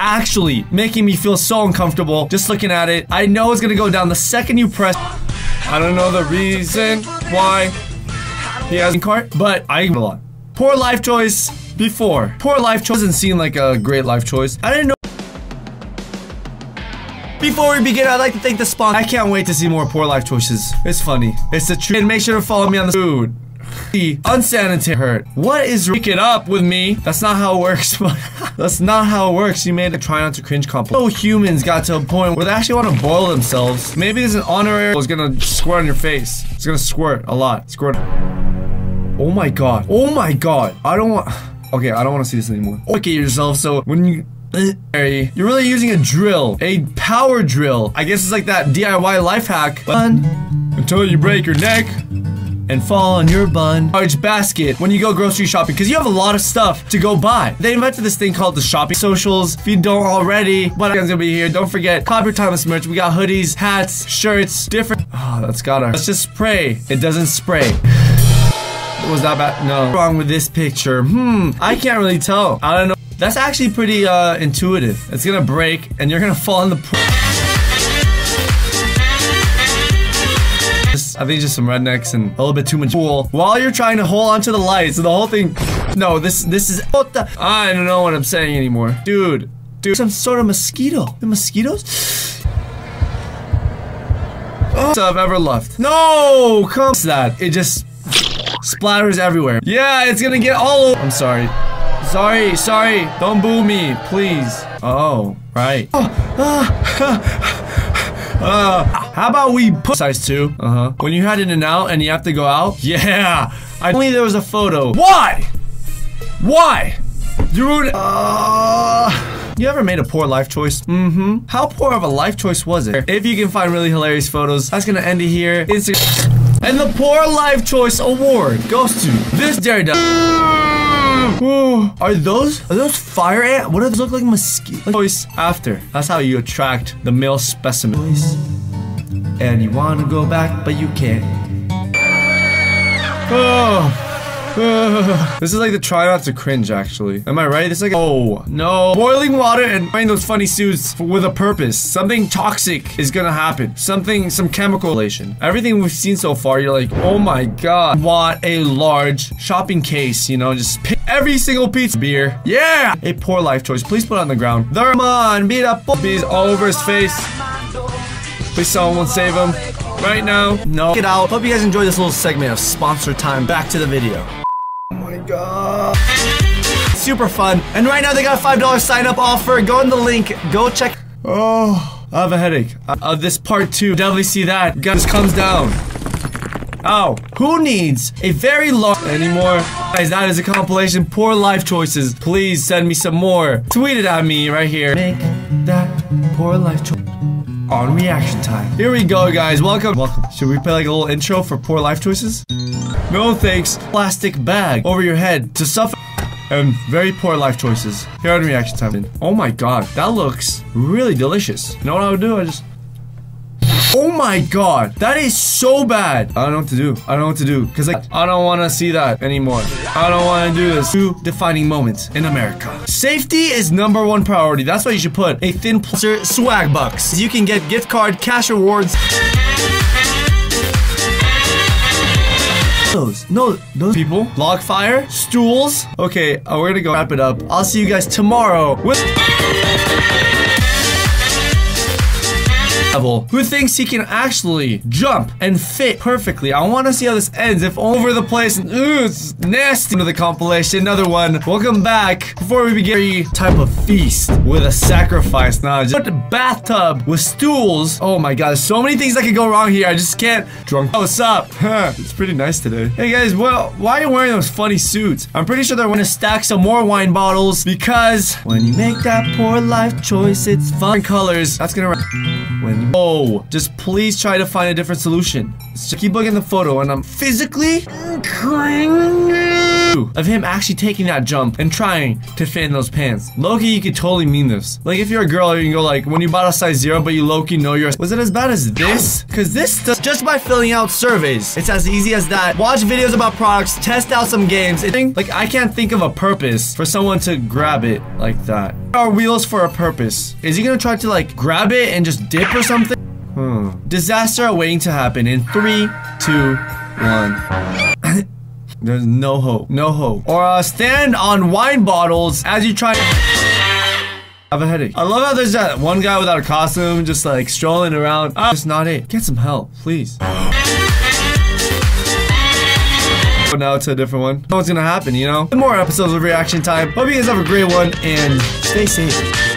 actually making me feel so uncomfortable just looking at it. I know it's gonna go down the second you press. I don't know the reason why he has a cart, but I a lot. Poor life choice before. Poor life choice doesn't seem like a great life choice. I didn't know. Before we begin, I'd like to thank the sponsor. I can't wait to see more poor life choices. It's funny. It's the truth. And make sure to follow me on the food. The unsanitary hurt. What is it up with me? That's not how it works. but That's not how it works. You made a try not to cringe comp. No humans got to a point where they actually want to boil themselves. Maybe there's an honorary is gonna squirt on your face. It's gonna squirt a lot. Squirt. Oh my god. Oh my god. I don't want. Okay, I don't want to see this anymore. Look at yourself. So when you you're really using a drill, a power drill. I guess it's like that DIY life hack. Bun until you break your neck and fall on your bun. Large basket when you go grocery shopping because you have a lot of stuff to go buy. They invented this thing called the shopping socials. If you don't already, but I'm gonna be here. Don't forget, Copy Thomas merch. We got hoodies, hats, shirts, different. Oh, that's gotta. Let's just spray. It doesn't spray. Was that bad? No. What's wrong with this picture? Hmm. I can't really tell. I don't know. That's actually pretty uh, intuitive. It's gonna break and you're gonna fall in the pool. I think just some rednecks and a little bit too much pool. While you're trying to hold onto the lights, so the whole thing. No, this this is. What the? I don't know what I'm saying anymore, dude. Dude, some sort of mosquito. The mosquitoes. Oh, I've ever left. No, come that. It just splatters everywhere. Yeah, it's gonna get all over. I'm sorry. Sorry, sorry. Don't boo me, please. Oh, right. Uh, how about we put size 2? Uh-huh. When you had in and out and you have to go out? Yeah! I only there was a photo. Why? Why? You ruined uh, You ever made a poor life choice? Mm-hmm. How poor of a life choice was it? If you can find really hilarious photos, that's gonna end it here. And the Poor Life Choice Award goes to this daredevil. are those are those fire ant? What do those look like mosquito? Choice after. That's how you attract the male specimen. And you want to go back, but you can't. Oh. this is like the try not to cringe, actually. Am I right? This is like, oh, no. Boiling water and wearing those funny suits with a purpose. Something toxic is gonna happen. Something, some chemical relation. Everything we've seen so far, you're like, oh my god. Want a large shopping case, you know, just pick every single piece of beer. Yeah! A poor life choice. Please put it on the ground. Come on, beat up. Bees all over his face. Please someone save him. Right now. No. Get out. Hope you guys enjoyed this little segment of sponsor time. Back to the video Oh my god. Super fun. And right now they got a $5 sign up offer. Go in the link. Go check. Oh, I have a headache. Uh, this part two. Definitely see that. Guys, comes down. Oh, who needs a very long anymore? Guys, that is a compilation. Poor life choices. Please send me some more. Tweet it at me right here. Make that poor life choice on reaction time. Here we go, guys. Welcome. Welcome. Should we play like a little intro for poor life choices? No thanks. Plastic bag over your head to suffer. And very poor life choices. Here on reaction time. Oh my god, that looks really delicious. You know what I would do? I just Oh my god, that is so bad. I don't know what to do. I don't know what to do. Cause like, I don't want to see that anymore. I don't want to do this. Two defining moments in America. Safety is number one priority. That's why you should put a thin pulser Swagbucks. You can get gift card, cash rewards. Those, no, those people, log fire, stools. Okay, uh, we're gonna go wrap it up. I'll see you guys tomorrow with level who thinks he can actually jump and fit perfectly. I want to see how this ends. If over the place, ooh, it's nasty to the compilation. Another one. Welcome back. Before we begin, type of feast with a sacrifice. Now, just a bathtub with stools. Oh my god, there's so many things that could go wrong here. I just can't. Drunk. Oh, what's up? it's pretty nice today. Hey guys, well, why are you wearing those funny suits? I'm pretty sure they're gonna stack some more wine bottles because when you make that poor life choice, it's fun colors. That's gonna. When Oh, just please try to find a different solution. Just keep looking at the photo and I'm physically of him actually taking that jump and trying to fit in those pants. Loki, you could totally mean this. Like if you're a girl, you can go like, when you bought a size zero, but you Loki know you're. Was it as bad as this? Cause this does just by filling out surveys. It's as easy as that. Watch videos about products, test out some games. It, like I can't think of a purpose for someone to grab it like that. Are wheels for a purpose? Is he gonna try to like grab it and just dip or something? Hmm. Disaster waiting to happen in three, two, one. There's no hope. No hope. Or uh, stand on wine bottles as you try I have a headache. I love how there's that one guy without a costume just like strolling around. Oh, that's not it. Get some help, please. But now it's a different one. What's gonna happen, you know? More episodes of Reaction Time. Hope you guys have a great one and stay safe.